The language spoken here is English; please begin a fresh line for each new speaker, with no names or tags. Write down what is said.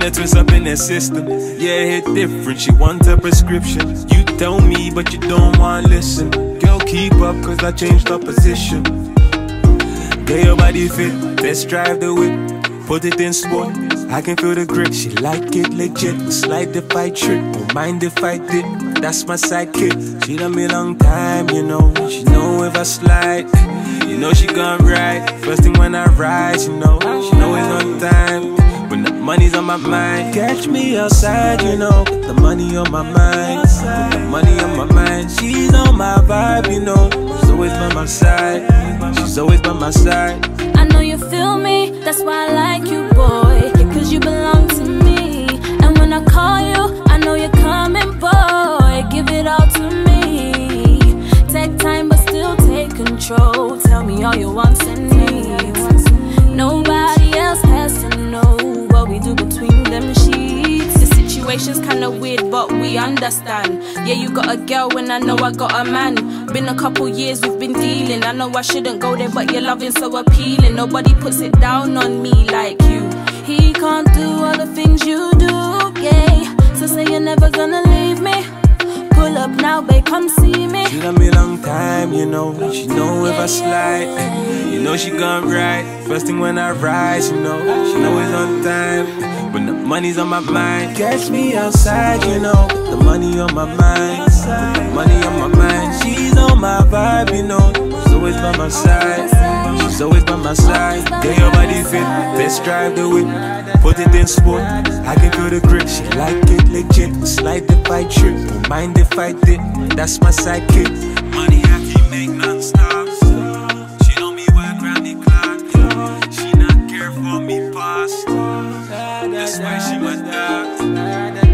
a twist up in the system. Yeah, hit different. She want a prescription. You tell me, but you don't want listen. Girl, keep up, cause I changed the position. Get your body fit, let's drive the whip. Put it in sport, I can feel the grip. She like it legit, slide the fight trick. Don't mind if I dip, that's my sidekick. She done me long time, you know. She know if I slide, you know she gon' ride. First thing when I rise, you know. She know it's on time. Money's on my mind, catch me outside, you know. The money on my mind, put the money on my mind. She's on my vibe, you know. She's always by my side, she's always by my side.
I know you feel me, that's why I like you, boy. Cause you belong to me. And when I call you, I know you're coming, boy. Give it all to me. Take time, but still take control. Tell me all your wants and kinda weird, but we understand. Yeah, you got a girl when I know I got a man. Been a couple years we've been dealing. I know I shouldn't go there, but your loving so appealing. Nobody puts it down on me like you. He can't do all the things you do, yeah. So say you're never gonna leave me. Pull up now, babe, come see
you know. She know if I slide, you know she gon' ride. First thing when I rise, you know. She know it's on time. When the money's on my mind, catch me outside, you know. The money on my mind, the money on my mind. She's on my vibe, you know. She's always by my side. She's always by my side. Get your body fit, let's drive the whip. Put it in sport, I can feel the grip. She like it legit, slide the fight trip. Don't mind if I dip, that's my sidekick. Money That's why she my dog.